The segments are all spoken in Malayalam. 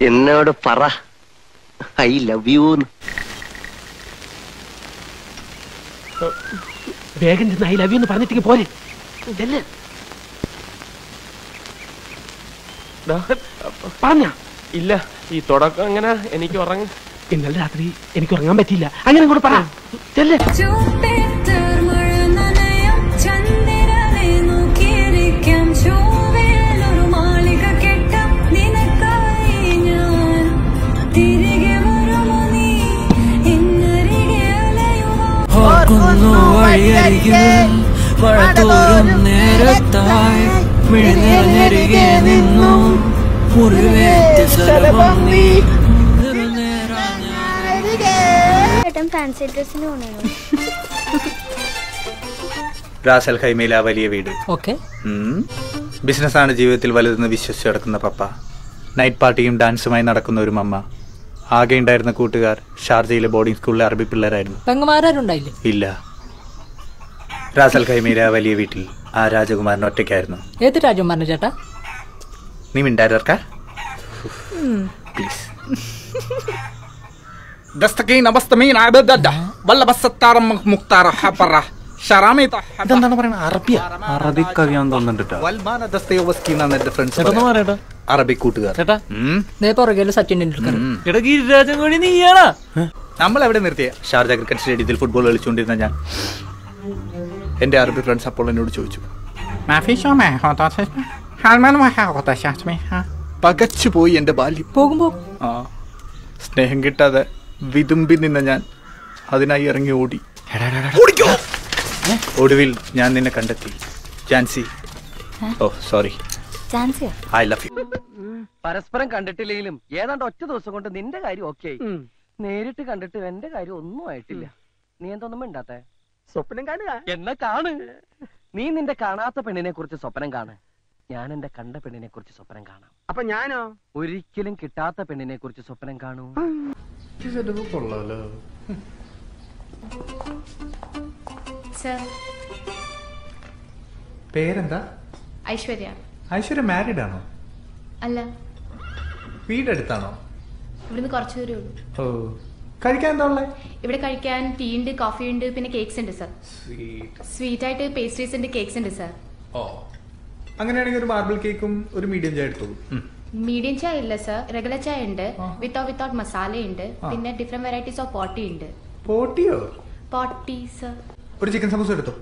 എന്നോട് പറ. ഐ ലവ് യു വേഗം ചെന്ന് ഐ ലവ് യു എന്ന് പറഞ്ഞിട്ടേക്ക് പോരെ. പറഞ്ഞ. ഇല്ല ഈ തുടക്കം അങ്ങനെ എനിക്ക് ഉറങ്ങ? ഇന്നലെ രാത്രി എനിക്ക് ഉറങ്ങാൻ പറ്റിയില്ല. അങ്ങനെ കൂടെ പറ. ചെല്ലേ. മിഴിനിറഞ്ഞരികെ നിന്നു. മുറിവേറ്റ ശലഭം നീ ഏട്ടൻ ഫാൻസി ഡ്രസ്സിന് പോണോ റാസൽ ഹൈമയിലെ ആ വലിയ വീട്. ഓക്കെ. ബിസിനസ്സാണ് ജീവിതത്തിൽ വലുതെന്ന് വിശ്വസിച്ച് നടക്കുന്ന പപ്പ. നൈറ്റ് പാർട്ടിയും ഡാൻസുമായി നടക്കുന്ന ഒരു മമ്മ. ആകെ ഉണ്ടായിരുന്ന കൂട്ടുകാർ ഷാർജയിലെ ബോർഡിംഗ് സ്കൂളിലെ അറബി പിള്ളേരായിരുന്നു. പെങ്ങമാരുണ്ടായില്ലേ ഇല്ല. റാസൽ ഖൈമയിലെ ആ വലിയ വീട്ടിൽ ആ രാജകുമാരൻ ഒറ്റയ്ക്കായിരുന്നു. ഏത് രാജകുമാരൻ ചേട്ടാ? നീ മിണ്ടായിരക്കാ പ്ലീസ് അറബിയ? അറബി അറബി നമ്മൾ എവിടെ നിർത്തിയ? ഷാർജ ക്രിക്കറ്റ് സ്റ്റേഡിയത്തിൽ ഫുട്ബോൾ കളിച്ചുകൊണ്ടിരുന്ന ഞാൻ. എന്റെ അറബി ഫ്രണ്ട്സ് അപ്പോൾ എന്നോട് ചോദിച്ചു. പകച്ചുപോയി എന്റെ ബാല്യം. പോകുമ്പോ? ആ സ്നേഹം കിട്ടാതെ വിതുമ്പി നിന്ന ഞാൻ അതിനായി ഇറങ്ങി ഓടി. ഒടുവിൽ ഞാൻ നിന്നെ കണ്ടെത്തി. Jancy. Oh sorry I love you പരസ്പരം കണ്ടിട്ടില്ലെങ്കിലും ഏതാണ്ട് ഒറ്റ ദിവസം കൊണ്ട് നിന്റെ കാര്യം ഓക്കെ നേരിട്ട് കണ്ടിട്ട് എന്റെ കാര്യം ഒന്നും ആയിട്ടില്ല. നീ എന്തൊന്നും മിണ്ടാത്തേ? സ്വപ്നം കാണുക. എന്നെ കാണ്. നീ നിന്റെ കാണാത്ത പെണ്ണിനെ കുറിച്ച് സ്വപ്നം കാണ്. ഞാൻ എന്റെ കണ്ട പെണ്ണിനെ കുറിച്ച് സ്വപ്നം കാണാം. അപ്പൊ ഞാനോ? ഒരിക്കലും കിട്ടാത്ത പെണ്ണിനെ കുറിച്ച് സ്വപ്നം കാണൂ. കൊള്ളാലോ? പേരെന്താ? ഐശ്വര്യ. ഐശ്വര്യ മാരീഡ് ആണോ? അല്ല. വീടെടുത്താണോ? ഇവിടുന്ന് കുറച്ചു ദൂരേ ഉള്ളൂ. ഓ. കഴിക്കാൻ എന്താ ഇവിടെ കഴിക്കാൻ ടീ ഉണ്ട് കോഫി ഉണ്ട് പിന്നെ കേക്ക്സ് ഉണ്ട് സർ സ്വീറ്റ് ആയിട്ട് പേസ്ട്രീസ് ഉണ്ട് കേക്ക്സ് ഉണ്ട് സർ ഓ. അങ്ങനെയാണെങ്കിൽ ഒരു മാർബിൾ കേക്കും ഒരു മീഡിയം ചായ എടുത്തോളൂ. മീഡിയം ചായ ഇല്ല സർ റെഗുലർ ചായ ഉണ്ട്. വിത്തൗട്ട് വിത്തൗട്ട് മസാല ഉണ്ട്. പിന്നെ ഡിഫറെന്റ് വെറൈറ്റീസ് ഓഫ് പോട്ടി ഉണ്ട്. പോട്ടിയോ പോട്ടി സർ ഒരു ചിക്കൻ സമൂസ എടുത്തോ?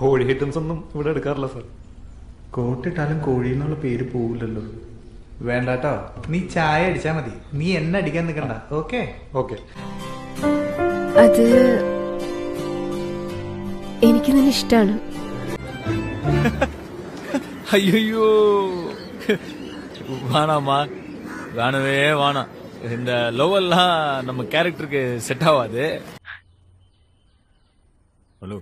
കോഴി ഐറ്റംസ് ഒന്നും ഇവിടെ എടുക്കാറില്ല സർ കോട്ടിട്ടാലും കോഴി എന്നുള്ള പേര് പോവില്ലല്ലോ. വേണ്ടാട്ടോ നീ ചായ അടിച്ചാ മതി നീ എന്നെ അടിക്കാൻ നിൽക്കണ്ട ഓക്കെ ഓക്കെ അത് എനിക്ക് നല്ല ഇഷ്ടമാണ് ஐயோ வேணாமா வேணவே வேணாம் இந்த லோவெல்லாம் நம்ம கேரக்டருக்கு செட் ஆகாது ஹலோ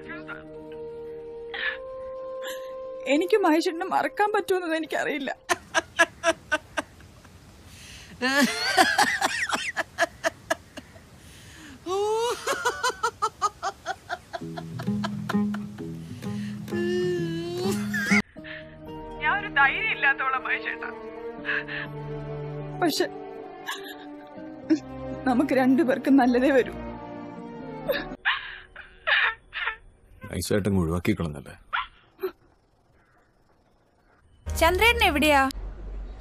എനിക്ക് മഹേഷിനെ മറക്കാൻ പറ്റുമെന്നത് എനിക്കറിയില്ല. ഞാൻ ഒരു ധൈര്യം ഇല്ലാത്തോളം മഹേഷേട്ടാ പക്ഷെ നമുക്ക് രണ്ടുപേർക്കും നല്ലതേ വരൂ. നൈസായിട്ട് ഒഴിവാക്കി കളഞ്ഞല്ലേ ചന്ദ്രേട്ടൻ എവിടെയാ?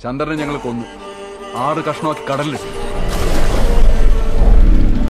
ചന്ദ്രനെ ഞങ്ങൾ കൊന്നു. ആറ് കഷ്ണമാക്കി കടലിലിട്ടു.